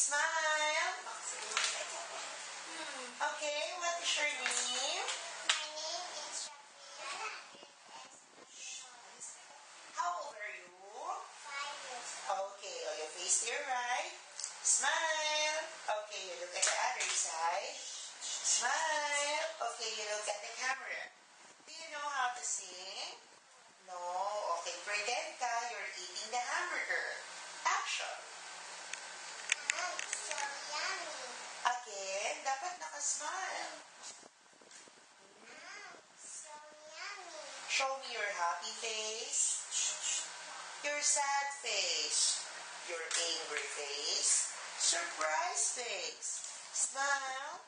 Smile. Hmm, okay, what is your name? My name is. How old are you? Five years old. Okay, oh, your face here, right? Smile. Okay, you look at the other side. Smile. Okay, you look at the camera. Do you know how to sing? No. Okay, pretend ka you're eating the hamburger. Action. Ah, so yummy. Again, yummy. Show me your happy face, your sad face, your angry face, surprise face. Smile.